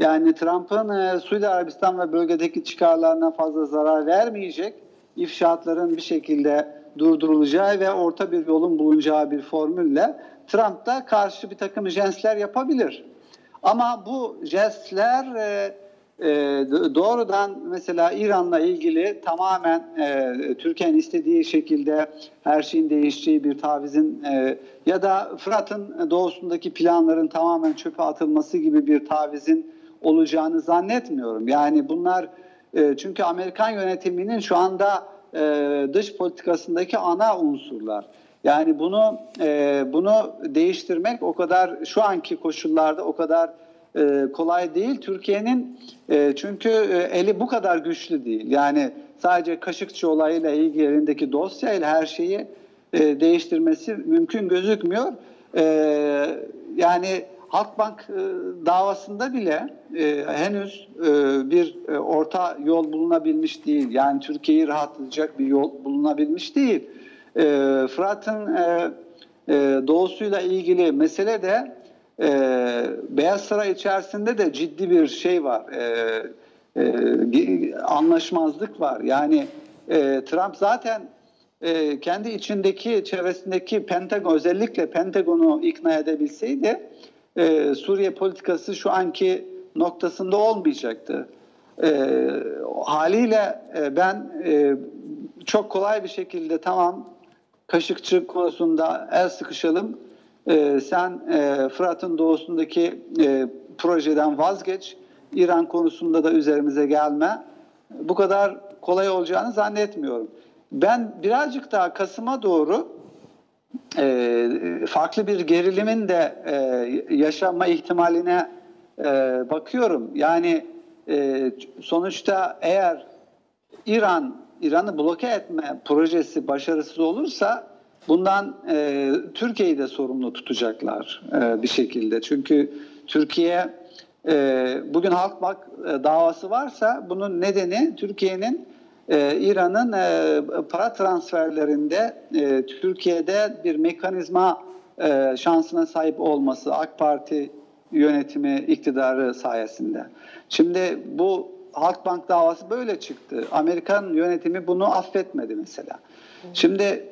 Yani Trump'ın e, Suudi Arabistan ve bölgedeki çıkarlarına fazla zarar vermeyecek ifşaatların bir şekilde durdurulacağı ve orta bir yolun bulunacağı bir formülle Trump da karşı bir takım jestler yapabilir. Ama bu jestler e, e, doğrudan mesela İran'la ilgili tamamen e, Türkiye'nin istediği şekilde her şeyin değişeceği bir tavizin e, ya da Fırat'ın doğusundaki planların tamamen çöpe atılması gibi bir tavizin olacağını zannetmiyorum. Yani bunlar e, çünkü Amerikan yönetiminin şu anda e, dış politikasındaki ana unsurlar. Yani bunu e, bunu değiştirmek o kadar şu anki koşullarda o kadar e, kolay değil. Türkiye'nin e, çünkü e, eli bu kadar güçlü değil. Yani sadece Kaşıkçı olayıyla ilgili elindeki dosyayla her şeyi e, değiştirmesi mümkün gözükmüyor. E, yani Halkbank e, davasında bile e, henüz e, bir e, orta yol bulunabilmiş değil. Yani Türkiye'yi rahatlatacak bir yol bulunabilmiş değil. Fırat'ın doğusuyla ilgili mesele de Beyaz Saray içerisinde de ciddi bir şey var. Anlaşmazlık var. Yani Trump zaten kendi içindeki çevresindeki Pentagon özellikle Pentagon'u ikna edebilseydi e, Suriye politikası şu anki noktasında olmayacaktı. E, haliyle e, ben e, çok kolay bir şekilde tamam Kaşıkçı konusunda el sıkışalım. E, sen e, Fırat'ın doğusundaki e, projeden vazgeç. İran konusunda da üzerimize gelme. Bu kadar kolay olacağını zannetmiyorum. Ben birazcık daha Kasım'a doğru e, farklı bir gerilimin de e, yaşanma ihtimaline e, bakıyorum. Yani e, sonuçta eğer İran İran'ı bloke etme projesi başarısız olursa bundan e, Türkiye'yi de sorumlu tutacaklar e, bir şekilde. Çünkü Türkiye e, bugün Halkbank e, davası varsa bunun nedeni Türkiye'nin e, İran'ın e, para transferlerinde e, Türkiye'de bir mekanizma e, şansına sahip olması AK Parti yönetimi iktidarı sayesinde. Şimdi bu Halkbank davası böyle çıktı. Amerikan yönetimi bunu affetmedi mesela. Şimdi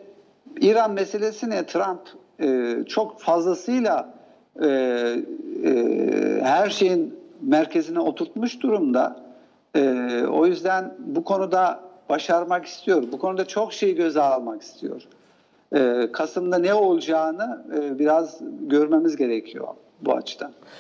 İran meselesine Trump e, çok fazlasıyla e, e, her şeyin merkezine oturtmuş durumda. E, o yüzden bu konuda başarmak istiyor. Bu konuda çok şey göze almak istiyor. E, Kasım'da ne olacağını e, biraz görmemiz gerekiyor bu açıdan.